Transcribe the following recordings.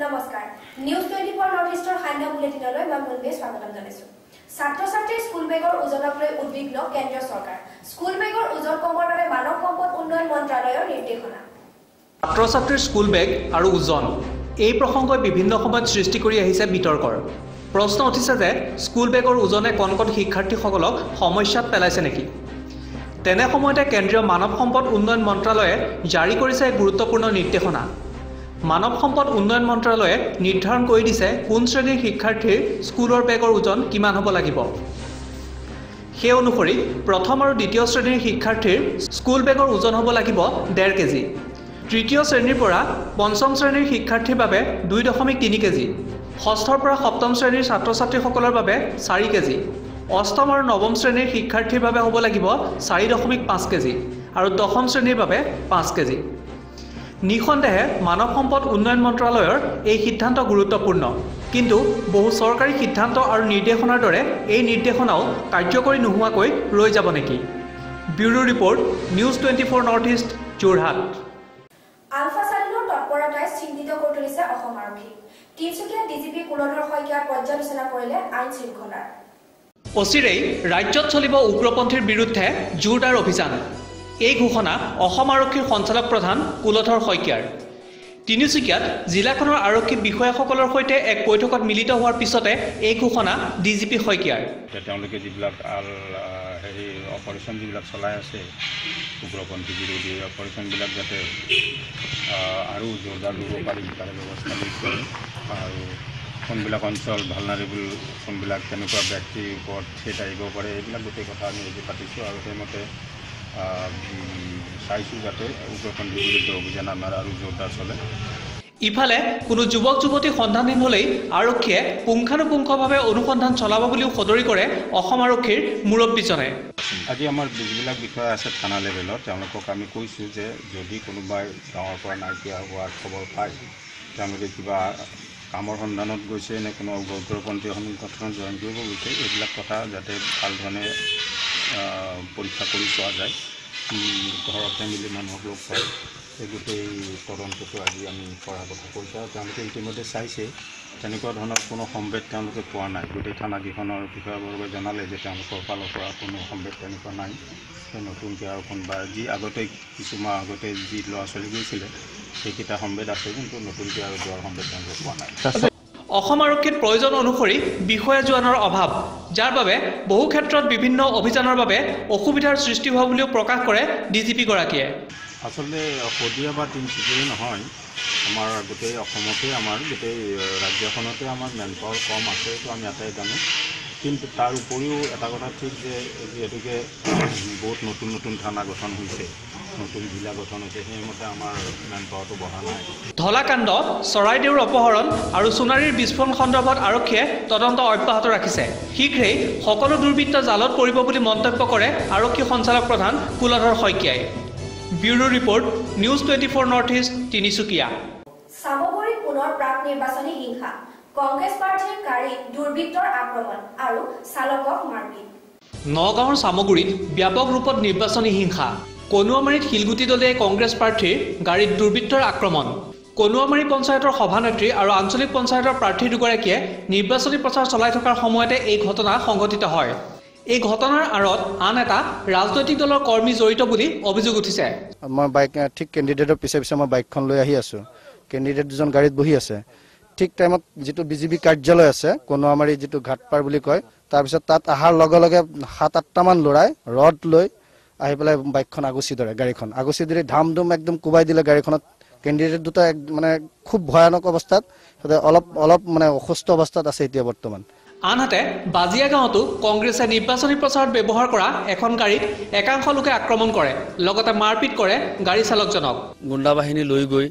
নমস্কাৰ। News twenty four north ইষ্টৰ সান্ধ্য বুলেটিনলৈ মই মুনবিয়ে স্বাগতম জনাইছোঁ। ছাত্ৰ ছাত্ৰীৰ স্কুল বেগৰ ওজনক লৈ উদ্বিগ্ন কেন্দ্ৰীয় চৰকাৰ। স্কুল বেগৰ ওজন কমৰ বাবে মানৱ সম্পদ উন্নয়ন মন্ত্ৰালয়ৰ নিৰ্দেশনা। ছাত্ৰ ছাত্ৰীৰ স্কুল বেগ আৰু ওজন এই প্ৰসংগই বিভিন্ন সময়ত সৃষ্টি কৰি আহিছে বিতৰ্কৰ। প্ৰশ্ন উঠিছে যে স্কুল বেগৰ ওজনে কণ কণ শিক্ষাৰ্থীসকলক সমস্যাত পেলাইছে নেকি? তেনে সময়তে কেন্দ্ৰীয় মানৱ সম্পদ উন্নয়ন মন্ত্ৰালয়ে জাৰি কৰিছে এক গুৰুত্বপূৰ্ণ নিৰ্দেশনা। মানৱ সম্পদ উন্নয়ন মন্ত্ৰালয়ে নিৰ্ধাৰণ কৰি দিছে কোন শ্ৰেণীৰ শিক্ষাৰ্থীৰ স্কুলৰ বেগৰ ওজন কিমান হ'ব লাগিব। সেই অনুসৰি প্ৰথম আৰু দ্বিতীয় শ্ৰেণীৰ শিক্ষাৰ্থীৰ স্কুল বেগৰ ওজন হ'ব লাগিব ডেৰ কেজি। তৃতীয় শ্ৰেণীৰ পৰা পঞ্চম শ্ৰেণীৰ শিক্ষাৰ্থীৰ বাবে দুই দশমিক তিনি কেজি। ষষ্ঠৰ পৰা সপ্তম শ্ৰেণীৰ ছাত্ৰ ছাত্ৰীসকলৰ বাবে চাৰি কেজি। অষ্টম আৰু নৱম শ্ৰেণীৰ শিক্ষাৰ্থীৰ বাবে হ'ব লাগিব চাৰি দশমিক পাঁচ কেজি আৰু দশম শ্ৰেণীৰ বাবে পাঁচ কেজি। নিঃসন্দেহে মানৱ সম্পদ উন্নয়ন মন্ত্ৰালয়ৰ এই সিদ্ধান্ত গুৰুত্বপূৰ্ণ। কিন্তু বহু চৰকাৰী সিদ্ধান্ত আৰু নিৰ্দেশনাৰ দৰে এই নিৰ্দেশনাও কাৰ্যকৰী নোহোৱাকৈ ৰৈ যাব নেকি? Bureau report news twenty four north east Jorhat. ULFA চালিনৰ তৎপৰতাই চিন্তিত কৰি তুলিছে অসম আৰক্ষী তিনিচুকীয়া ডিজিপি কুলধৰ শইকীয়াৰ পৰ্যালোচনা কৰিলে আইন শৃংখলাৰ অচিৰেই ৰাজ্যত চলিব উগ্ৰপন্থীৰ বিৰুদ্ধে জোৰদাৰ অভিযান। এই ঘোষণা অসম আৰক্ষীৰ সঞ্চালক প্ৰধান কুলধৰ শইকীয়াৰ। তিনিচুকীয়াত জিলাখনৰ আৰক্ষী বিষয়াসকলৰ সৈতে এক বৈঠকত মিলিত হোৱাৰ পিছতে এই ঘোষণা ডি জি পি শইকীয়াৰ তেওঁলোকে যিবিলাক হেৰি অপাৰেশ্যন যিবিলাক চলাই আছে উগ্ৰপন্থী বিৰোধী অপাৰেশ্যনবিলাক যাতে আৰু জোৰদাৰ কৰিব পাৰি তাৰে ব্যৱস্থা লৈছে। আৰু কোনবিলাক অঞ্চল ভালনাৰেবল কোনবিলাক তেনেকুৱা ব্যক্তিৰ ওপৰত থ্ৰেট আহিব পাৰে এইবিলাক গোটেই কথা আমি পাতিছোঁ আৰু সেইমতে চাইছোঁ যাতে উগ্ৰপন্থী বিৰুদ্ধে অভিযান আমাৰ আৰু জোৰদাৰ চলে। ইফালে কোনো যুৱক যুৱতী সন্ধানহীন হ'লেই আৰক্ষীয়ে পুংখানুপুংখভাৱে অনুসন্ধান চলাব বুলিও সদৰি কৰে অসম আৰক্ষীৰ মুৰব্বীজনে। আজি আমাৰ যিবিলাক বিষয়া আছে থানা লেভেলত তেওঁলোকক আমি কৈছোঁ যে যদি কোনোবাই গাঁৱৰ পৰা নাইকিয়া হোৱাৰ খবৰ পায় তেওঁলোকে কিবা কামৰ সন্ধানত গৈছে নে কোনো উগ্ৰপন্থী সংগঠনত জইন কৰিব গৈছে এইবিলাক কথা যাতে ভাল ধৰণে পৰীক্ষা কৰি চোৱা যায়। ঘৰৰ ফেমিলি মানুহক লগ পাই এই গোটেই তদন্তটো আজি আমি কৰাৰ কথা কৈছোঁ আৰু তেওঁলোকে ইতিমধ্যে চাইছে। তেনেকুৱা ধৰণৰ কোনো সম্ভেদ তেওঁলোকে পোৱা নাই। গোটেই থানাকেইখনৰ বিষয়াবৰ্গই জনালে যে তেওঁলোকৰ ফালৰ পৰা কোনো সম্ভেদ তেনেকুৱা নাই। নতুনকৈ আৰু কোনোবা যি আগতে কিছুমাহ আগতে যি ল'ৰা ছোৱালী গৈছিলে সেইকেইটা সম্ভেদ আছে কিন্তু নতুনকৈ আৰু যোৱাৰ সম্ভেদ তেওঁলোকে পোৱা নাই। অসম আৰক্ষীত প্ৰয়োজন অনুসৰি বিষয়া জোৱানৰ অভাৱ যাৰ বাবে বহু ক্ষেত্ৰত বিভিন্ন অভিযানৰ বাবে অসুবিধাৰ সৃষ্টি হোৱা বুলিও প্ৰকাশ কৰে ডি জি পিগৰাকীয়ে আচলতে শদিয়া বা তিনিচুকীয়াই নহয়। আমাৰ গোটেই অসমতে আমাৰ গোটেই ৰাজ্যখনতে আমাৰ মেন পাৱাৰ কম আছে এইটো আমি এটাই জানো। কিন্তু তাৰ উপৰিও এটা কথা ঠিক যে যিহেতুকে বহুত নতুন নতুন থানা গঠন হৈছে। নতুন জিলা গঠন হৈছে সেইমতে আমাৰ মেন পাৱাৰটো বঢ়া নাই ধলাকাণ্ড চৰাইদেউৰ অপহৰণ আৰু সোণাৰীৰ বিস্ফোৰণ সন্দৰ্ভত আৰক্ষীয়ে তদন্ত অব্যাহত ৰাখিছে। শীঘ্ৰেই সকলো দুৰ্বৃত্ত জালত পৰিব বুলি মন্তব্য কৰে আৰক্ষী সঞ্চালক প্ৰধান কুলধৰ শইকীয়াই। Bureau report news twenty four north east Tinsukia. চামগুৰিত পুনৰ প্ৰাক নিৰ্বাচনী হিংসা। কংগ্ৰেছ প্ৰাৰ্থীৰ গাড়ীত দুৰ্বৃত্তৰ আক্ৰমণ আৰু চালকক মাৰপিট। নগাঁৱৰ চামগুৰিত ব্যাপক ৰূপত নিৰ্বাচনী হিংসা। কনুৱামাৰীত শিলগুটি দলিয়াই কংগ্ৰেছ প্ৰাৰ্থীৰ গাড়ীত দুৰ্বৃত্তৰ আক্ৰমণ। কনুৱামাৰী পঞ্চায়তৰ সভানেত্ৰী আৰু আঞ্চলিক পঞ্চায়তৰ প্ৰাৰ্থী দুগৰাকীয়ে নিৰ্বাচনী প্ৰচাৰ চলাই থকাৰ সময়তে এই ঘটনা সংঘটিত হয়। এই ঘটনাৰ আঁৰত আন এটা ৰাজনৈতিক দলৰ কৰ্মী জড়িত বুলি অভিযোগ উঠিছে। মই বাইক ঠিক কেণ্ডিডেটৰ পিছে পিছে মই বাইকখন লৈ আহি আছোঁ। কেণ্ডিডেট দুজন গাড়ীত বহি আছে। ঠিক টাইমত যিটো বিজেপি কাৰ্যালয় আছে কনুৱামাৰী যিটো ঘাটপাৰ বুলি কয় তাৰপিছত তাত অহাৰ লগে লগে সাত আঠটামান ল'ৰাই ৰড লৈ আহি পেলাই বাইকখন আগুচি ধৰে গাড়ীখন। আগুচি ধৰি ধাম ধুম একদম কোবাই দিলে গাড়ীখনত। কেণ্ডিডেট দুটা মানে খুব ভয়ানক অৱস্থাত অলপ অলপ মানে অসুস্থ অৱস্থাত আছে এতিয়া বৰ্তমান। আনহাতে বাজিয়া গাঁৱতো কংগ্ৰেছে নিৰ্বাচনী প্ৰচাৰত ব্যৱহাৰ কৰা এখন গাড়ীত একাংশ লোকে আক্ৰমণ কৰে। লগতে মাৰপিট কৰে গাড়ী চালকজনক। গুণ্ডা বাহিনী লৈ গৈ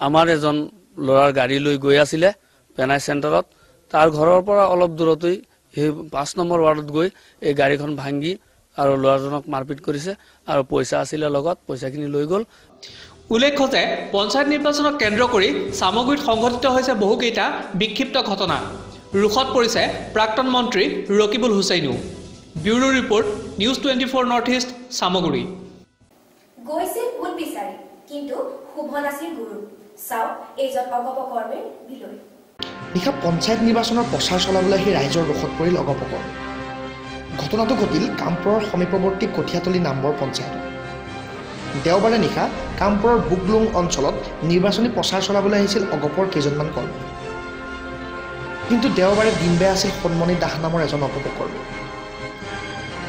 আমাৰ এজন ল'ৰাৰ গাড়ী লৈ গৈ আছিলে পেনাই চেণ্টাৰত। তাৰ ঘৰৰ পৰা অলপ দূৰতেই সেই পাঁচ নম্বৰ ৱাৰ্ডত গৈ এই গাড়ীখন ভাঙি আৰু ল'ৰাজনক মাৰপিট কৰিছে আৰু পইচা আছিলে লগত পইচাখিনি লৈ গ'ল। উল্লেখ্য যে পঞ্চায়ত নিৰ্বাচনক কেন্দ্ৰ কৰি চামগুৰিত সংঘটিত হৈছে বহুকেইটা বিক্ষিপ্ত ঘটনা। ৰোষত পৰিছে প্ৰাক্তন মন্ত্ৰী Rakibul হুছেইনো। Bureau report news twenty four north east Samaguri. গৈছিল ভূত বিচাৰি কিন্তু শুভ নাছিল গুৰু। চাওক এইজন অগপকৰ্মীৰ বিলৈ। নিশা পঞ্চায়ত নিৰ্বাচনৰ প্ৰচাৰ চলাবলৈ সেই ৰাইজৰ ৰোষত পৰিল অগপকৰ। ঘটনাটো ঘটিল কামপুৰৰ সমীপৱৰ্তী কঠীয়াতলী নাম্বৰ পঞ্চায়তত দেওবাৰে নিশা কামপুৰৰ বুকলুং অঞ্চলত নিৰ্বাচনী প্ৰচাৰ চলাবলৈ আহিছিল অগপৰ কেইজনমান কৰ্মী। কিন্তু দেওবাৰে দিন বেয়া আছিল সোণমণি দাস নামৰ এজন অগপকৰ্মী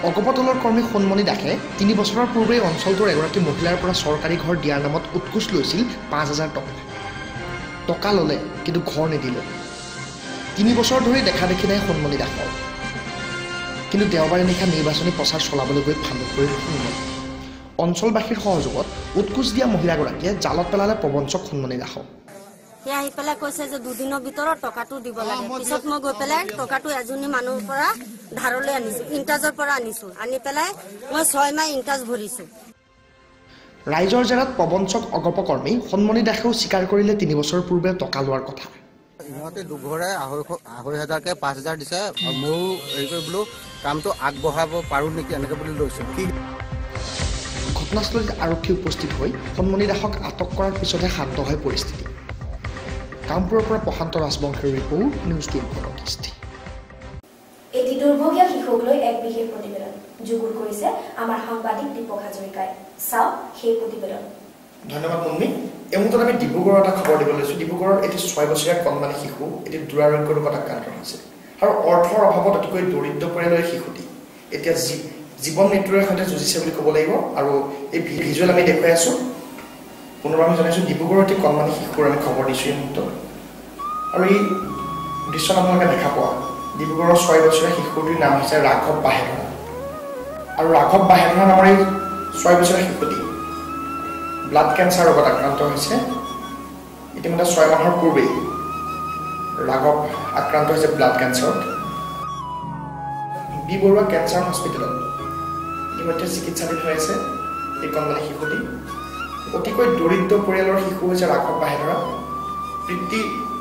অগপদলৰ কৰ্মী সোণমণি দাসে তিনি বছৰৰ পূৰ্বেই অঞ্চলটোৰ এগৰাকী মহিলাৰ পৰা চৰকাৰী ঘৰ দিয়াৰ নামত উৎকোচ লৈছিল পাঁচ হাজাৰ টকা। টকা ল'লে কিন্তু ঘৰ নিদিলে। তিনি বছৰ ধৰি দেখা দেখি নাই সোণমণি দাসৰ। কিন্তু দেওবাৰে নিশা নিৰ্বাচনী প্ৰচাৰ চলাবলৈ গৈ ফান্দত সোণমণি অঞ্চলবাসীৰ সহযোগত উৎকোচ দিয়া মহিলাগৰাকীয়ে জালত পেলালে প্ৰবঞ্চক সোণমণি দাসক। সি আহি পেলাই কৈছে যে দুদিনৰ ভিতৰত টকাটো দিব লাগে। পিছত মই গৈ পেলাই টকাটো এজনী মানুহৰ পৰা ধাৰলৈ আনিছো ইণ্টাজৰ পৰা আনিছো। আনি পেলাই মই ছয় মাহ ইণ্টাজ ভৰিছো। ৰাইজৰ জেৰাত প্ৰবঞ্চক অগপকৰ্মী সোণমণি দাসেও স্বীকাৰ কৰিলে তিনি বছৰ পূৰ্বে টকা লোৱাৰ কথা। ইহঁতে দুঘৰে আঢ়ৈশ আঢ়ৈ হাজাৰকৈ পাঁচ হাজাৰ দিছে। ময়ো হেৰি কৰি বোলো কামটো আগবঢ়াব পাৰোঁ নেকি এনেকৈ বুলি লৈছোঁ। কি? ঘটনাস্থলীত আৰক্ষী উপস্থিত হৈ সোণমণি দাসক আটক কৰাৰ পিছতহে শান্ত হয় পৰিস্থিতি। কামপুৰৰ পৰা প্ৰশান্ত ৰাজবংশীৰ report news twenty north east এটি দুৰ্ভগীয়া শিশুক লৈ এক বিশেষ প্ৰতিবেদন। যুগুত কৰিছে আমাৰ সাংবাদিক দীপক হাজৰিকাই। চাওক সেই প্ৰতিবেদন। ধন্যবাদ মুন্মি এই মুহূৰ্তত আমি ডিব্ৰুগড়ৰ এটা খবৰ দিব লৈছোঁ। ডিব্ৰুগড়ৰ এটি ছয় বছৰীয়া কণমানি শিশু এটি দুৰাৰোগ্য ৰোগত আক্ৰান্ত হৈছে আৰু অৰ্থৰ অভাৱত অতিকৈ দৰিদ্ৰ পৰিয়ালৰ শিশুটি। এতিয়া জী জীৱন মৃত্যুৰে সৈতে যুঁজিছে বুলি ক'ব লাগিব। আৰু এই ভিজুৱেল আমি দেখুৱাই আছোঁ। পুনৰবাৰ আমি জনাইছোঁ ডিব্ৰুগড়ৰ এটি কণমানি শিশুৰ আমি খবৰ দিছোঁ এই মুহূৰ্তত আৰু এই দৃশ্যত আপোনালোকে দেখা পোৱা। ডিব্ৰুগড়ৰ ছয় বছৰীয়া শিশুটিৰ নাম হৈছে ৰাঘৱ বাহেধৰা। আৰু ৰাঘৱ বাহেধৰা নামৰ এই ছয় বছৰীয়া শিশুটি ব্লাড কেঞ্চাৰ ৰোগত আক্ৰান্ত হৈছে। ইতিমধ্যে ছয় মাহৰ পূৰ্বেই ৰাঘৱ আক্ৰান্ত হৈছে ব্লাড কেঞ্চাৰত বি বৰুৱা কেঞ্চাৰ হস্পিটেলত ইতিমধ্যে চিকিৎসাধীন হৈ আছে এই কণমানি শিশুটি। অতিকৈ দৰিদ্ৰ পৰিয়ালৰ শিশু হৈছে ৰাঘৱ বাহেধৰা পিতৃ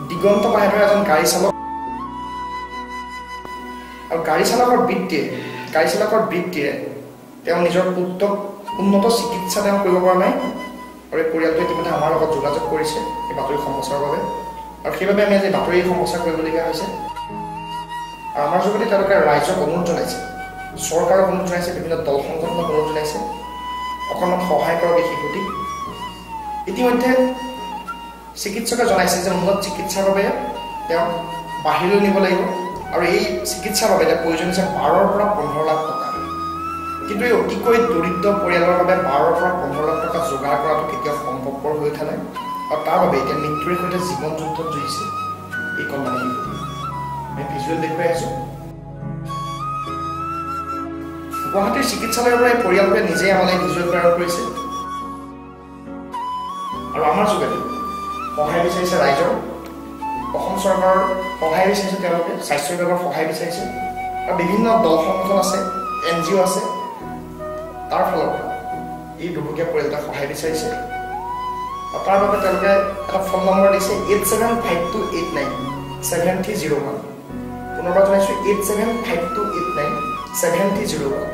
দিগন্ত বাহেধৰা এজন গাড়ী চালক। আৰু গাড়ী চালকৰ বৃত্তিয়ে গাড়ী চালকৰ বৃত্তিৰে তেওঁ নিজৰ পুত্ৰক উন্নত চিকিৎসা তেওঁ কৰিব পৰা নাই। আৰু এই পৰিয়ালটোৱে ইতিমধ্যে আমাৰ লগত যোগাযোগ কৰিছে এই বাতৰি সম্প্ৰচাৰৰ বাবে। আৰু সেইবাবে আমি আজি বাতৰি সম্প্ৰচাৰ কৰিবলগীয়া হৈছে। আৰু আমাৰ যোগেদি তেওঁলোকে ৰাইজক অনুৰোধ জনাইছে। চৰকাৰক অনুৰোধ জনাইছে বিভিন্ন দল সংগঠনক অনুৰোধ জনাইছে। অকণমান সহায় কৰক এই শিশুটিক। ইতিমধ্যে চিকিৎসকে জনাইছে যে উন্নত চিকিৎসাৰ বাবে তেওঁক বাহিৰলৈ নিব লাগিব। আৰু এই চিকিৎসাৰ বাবে এতিয়া প্ৰয়োজন হৈছে বাৰৰ পৰা পোন্ধৰ লাখ টকা। কিন্তু এই অতিকৈ দৰিদ্ৰ পৰিয়ালৰ বাবে বাৰৰ পৰা পোন্ধৰ লাখ টকা যোগাৰ কৰাটো কেতিয়াও সম্ভৱপৰ হৈ উঠা নাই। আৰু তাৰ বাবে এতিয়া মৃত্যুৰ সৈতে জীৱন যুদ্ধত যুঁজিছে এই কণমানি শিশু আমি ভিজুৱেল দেখুৱাই আছোঁ। গুৱাহাটীৰ চিকিৎসালয়ৰ পৰা এই পৰিয়ালটোৱে নিজেই আমালৈ ভিজুৱেল প্ৰেৰণ কৰিছে। আৰু আমাৰ যোগেদি সহায় বিচাৰিছে ৰাইজৰ। অসম চৰকাৰৰ সহায় বিচাৰিছে তেওঁলোকে স্বাস্থ্য বিভাগৰ সহায় বিচাৰিছে। আৰু বিভিন্ন দল সংগঠন আছে এন জি অ' আছে। তাৰ পৰা এই দুৰ্ভগীয়া পৰিয়ালটোৱে সহায় বিচাৰিছে। আৰু তাৰ বাবে তেওঁলোকে এটা ফোন নম্বৰ দিছে eight seven five two eight nine seven three zero' one পুনৰবাৰ জনাইছোঁ eight seven five two eight nine seven three zero' one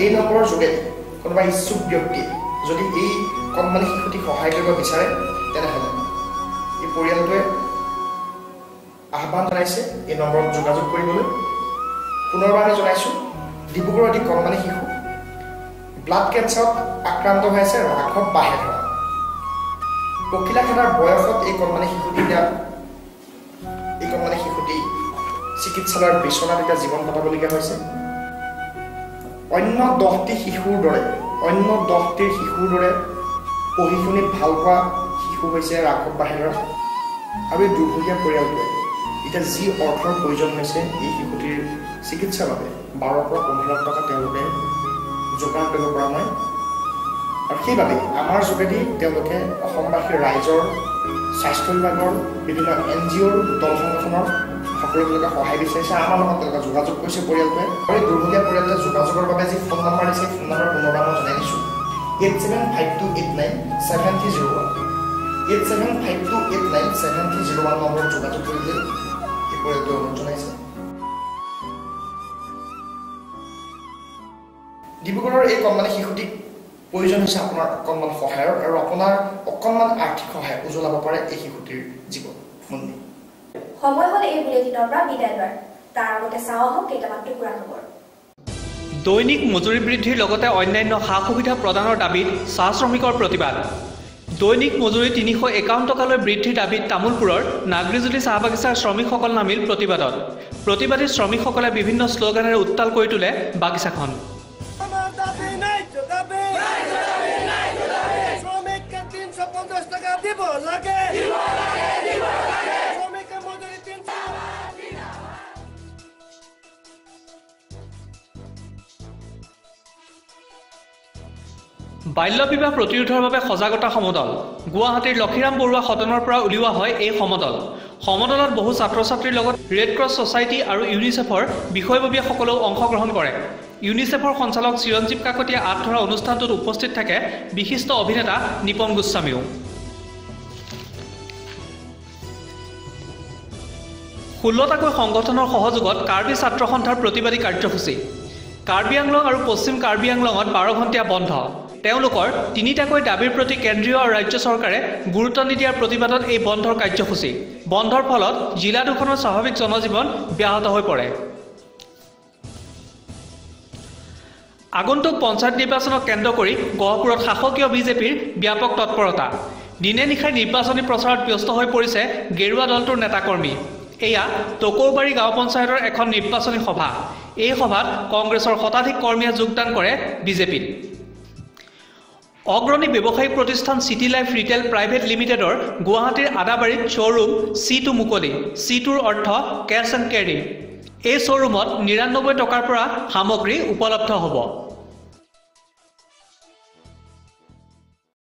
এই নম্বৰৰ যোগেদি কোনোবা ইচ্ছুক ব্যক্তিয়ে যদি এই কণমানি শিশুটিক সহায় কৰিব বিচাৰে তেনেহ'লে এই পৰিয়ালটোৱে আহ্বান জনাইছে এই নম্বৰত যোগাযোগ কৰিবলৈ। পুনৰবাৰ জনাইছোঁ ডিব্ৰুগড়ৰ এটি কণমানি শিশু ব্লাড কেঞ্চাৰত আক্ৰান্ত হৈ আছে ৰাঘৱ বাহেধৰা পখিলাখেদাৰ বয়সত এই কণমানি শিশুটি এতিয়া এই কণমানি শিশুটি চিকিৎসালয়ৰ বিচনাত এতিয়া জীৱন কটাবলগীয়া হৈছে। অন্য দহটি শিশুৰ দৰে অন্য দহটিৰ শিশুৰ দৰে পঢ়ি শুনি ভাল পোৱা শিশু হৈছে ৰাঘৱ বাহেধৰা আৰু এই দুৰ্ভগীয়া পৰিয়ালটোৱে এতিয়া যি অৰ্থৰ প্ৰয়োজন হৈছে এই শিশুটিৰ চিকিৎসাৰ বাবে বাৰৰ পৰা পোন্ধৰ টকা তেওঁলোকে যোগাৰ কৰিব পৰা নাই আৰু সেইবাবে আমাৰ যোগেদি তেওঁলোকে অসমবাসীৰ ৰাইজৰ স্বাস্থ্য বিভাগৰ বিভিন্ন এন জি অ'ৰ দল সংগঠনৰ সকলোবিলাকে সহায় বিচাৰিছে। আমাৰ লগত তেওঁলোকে যোগাযোগ কৰিছে পৰিয়ালটোৱে। আৰু এই দুৰ্ভগীয়া পৰিয়ালটোৱে যোগাযোগৰ বাবে যি ফোন নম্বৰ দিছে ফোন নম্বৰ পুনৰবাৰ মই জনাই দিছোঁ। Eight seven five two eight nine seven three zero' one. Eight seven five two eight nine seven three zero' one নম্বৰত যোগাযোগ কৰিবলৈ এই পৰিয়ালটোৱে অনুৰোধ জনাইছে। ডিব্ৰুগড়ৰ এই কণমানি শিশুটিক প্ৰয়োজন হৈছে আপোনাৰ অকণমান সহায়ৰ আৰু আপোনাৰ অকণমান আৰ্থিক সহায় উজ্বলাব পাৰে এই শিশুটিৰ জীৱন মুন্নি সময় হ'ল এই বুলেটিনৰ পৰা বিদায় লোৱাৰ তাৰ আগতে চাওঁ আহক কেইটামান টুকুৰা খবৰ। দৈনিক মজুৰি বৃদ্ধিৰ লগতে অন্যান্য সা সুবিধা প্ৰদানৰ দাবীত চাহ শ্ৰমিকৰ প্ৰতিবাদ। দৈনিক মজুৰি তিনিশ একাৱন্ন টকালৈ বৃদ্ধিৰ দাবীত তামোলপুৰৰ নাগৰিজুলি চাহ বাগিচাৰ শ্ৰমিকসকল নামিল প্ৰতিবাদত। প্ৰতিবাদী শ্ৰমিকসকলে বিভিন্ন শ্লোগানেৰে উত্তাল কৰি তোলে বাগিচাখন। বাল্য বিবাহ প্ৰতিৰোধৰ বাবে সজাগতা সমদল। গুৱাহাটীৰ লক্ষীৰাম বৰুৱা সদনৰ পৰা উলিওৱা হয় এই সমদল। সমদলত বহু ছাত্ৰ ছাত্ৰীৰ লগত ৰেড ক্ৰছ ছ'চাইটি আৰু ইউনিচেফৰ বিষয়ববীয়াসকলেও অংশগ্ৰহণ কৰে। ইউনিচেফৰ সঞ্চালক চিৰঞ্জীৱ কাকতীয়ে আঁত ধৰা অনুষ্ঠানটোত উপস্থিত থাকে বিশিষ্ট অভিনেতা নিপন গোস্বামীও। ষোল্লটাকৈ সংগঠনৰ সহযোগত কাৰ্বি ছাত্ৰ সন্থাৰ প্ৰতিবাদী কাৰ্যসূচী। কাৰ্বি আংলং আৰু পশ্চিম কাৰ্বি আংলঙত বাৰ ঘণ্টীয়া বন্ধ। তেওঁলোকৰ তিনিটাকৈ দাবীৰ প্ৰতি কেন্দ্ৰীয় আৰু ৰাজ্য চৰকাৰে গুৰুত্ব নিদিয়াৰ প্ৰতিবাদত এই বন্ধৰ কাৰ্যসূচী। বন্ধৰ ফলত জিলা দুখনৰ স্বাভাৱিক জনজীৱন ব্যাহত হৈ পৰে। আগন্তুক পঞ্চায়ত নিৰ্বাচনক কেন্দ্ৰ কৰি গহপুৰত শাসকীয় বিজেপিৰ ব্যাপক তৎপৰতা। দিনে নিশাই নিৰ্বাচনী প্ৰচাৰত ব্যস্ত হৈ পৰিছে গেৰুৱা দলটোৰ নেতাকৰ্মী। এয়া টকৌবাৰী গাঁও পঞ্চায়তৰ এখন নিৰ্বাচনী সভা। এই সভাত কংগ্ৰেছৰ শতাধিক কৰ্মীয়ে যোগদান কৰে বিজেপিত। অগ্ৰণী ব্যৱসায়িক প্ৰতিষ্ঠান চিটি লাইফ ৰিটেইল প্ৰাইভেট লিমিটেডৰ গুৱাহাটীৰ আদাবাৰীত শ্ব'ৰুম চি টু মুকলি। চি টুৰ অৰ্থ কেছ এণ্ড কেৰি। এই শ্ব'ৰুমত নিৰান্নব্বৈ টকাৰ পৰা সামগ্ৰী উপলব্ধ হ'ব।